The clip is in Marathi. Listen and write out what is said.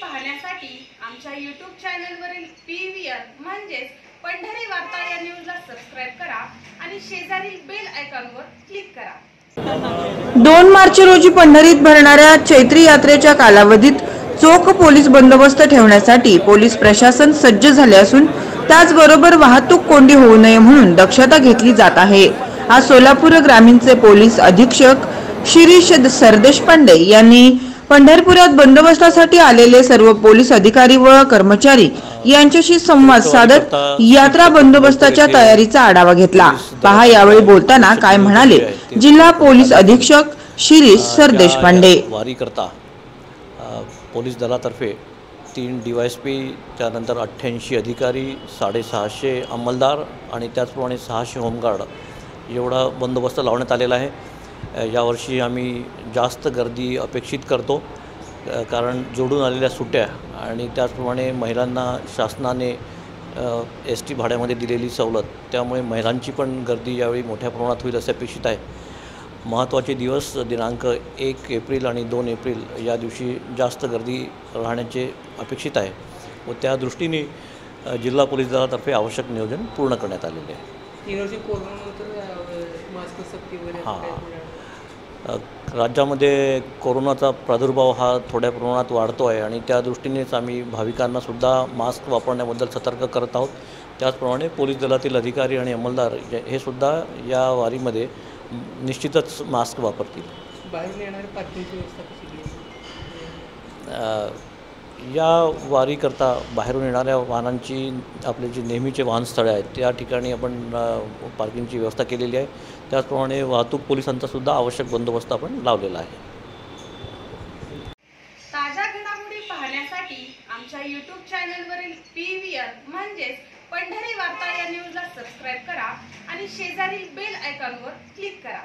पाहण्यासाठी आमच्या यूट्यूब चॅनलवरील पी व्ही आर म्हणजेच पंढरी वार्ता या न्यूजला सबस्क्राईब करा आणि शेजारील बेल आयकॉनवर क्लिक करा. दोन मार्च रोजी पंढरीत भरणाऱ्या चैत्री यात्रेच्या कालावधीत चोख पोलीस बंदोबस्त ठेवण्यासाठी पोलीस प्रशासन सज्ज झाले असून त्याचबरोबर वाहतूक कोंडी होऊ नये म्हणून दक्षता घेतली जात आहे. आज सोलापूर ग्रामीणचे पोलीस अधीक्षक शिरीष सरदेश पांडे यांनी पंढरपुरात बंदोबस्तासाठी आलेले सर्व पोलीस अधिकारी व कर्मचारी यांच्याशी संवाद साधत यात्रा बंदोबस्ताच्या तयारीचा आढावा घेतला. पहा यावेळी बोलताना काय म्हणाले जिल्हा पोलीस अधीक्षक शिरीष सरदेश पांडे पोलीस दलातर्फे तीन डी वाय एस पी त्यानंतर अठ्ठ्याऐंशी अधिकारी साडेसहाशे अंमलदार आणि त्याचप्रमाणे सहाशे होमगार्ड एवढा बंदोबस्त लावण्यात आलेला आहे. यावर्षी आम्ही जास्त गर्दी अपेक्षित करतो कारण जोडून आलेल्या सुट्ट्या आणि त्याचप्रमाणे महिलांना शासनाने एस टी भाड्यामध्ये दिलेली सवलत त्यामुळे महिलांची पण गर्दी यावेळी मोठ्या प्रमाणात होईल असे अपेक्षित आहे. महत्त्वाचे दिवस दिनांक एक एप्रिल आणि दोन एप्रिल या दिवशी जास्त गर्दी राहण्याचे अपेक्षित आहे व त्या दृष्टीने जिल्हा पोलीस दलातर्फे आवश्यक नियोजन पूर्ण करण्यात आलेले आहे. तीन वर्षी कोरोनानंतर मास्क सक्ती वगैरे हां. राज्यामध्ये कोरोनाचा प्रादुर्भाव हा थोड्या प्रमाणात वाढतो आहे आणि त्या दृष्टीनेच आम्ही भाविकांनासुद्धा मास्क वापरण्याबद्दल सतर्क करत आहोत. त्याचप्रमाणे पोलीस दलातील अधिकारी आणि अंमलदार हे सुद्धा या वारीमध्ये निश्चितच मास्क वापरतील. बाहेरून या वारीकरता बाहेरून येणाऱ्या वाहनांची आपले जे नेहमीचे वाहनस्थळे आहेत त्या ठिकाणी आपण पार्किंगची व्यवस्था केलेली आहे. त्याचप्रमाणे वाहतूक पोलिसांचा सुद्धा आवश्यक बंदोबस्त आपण लावलेला आहे. ताज्या घडामोडी पाहण्यासाठी आमच्या यूट्यूब चॅनलवरील पी व्ही आर म्हणजेच पंढरी वार्ता या न्यूजला सबस्क्राईब करा आणि शेजारील बेल आयकॉनवर क्लिक करा.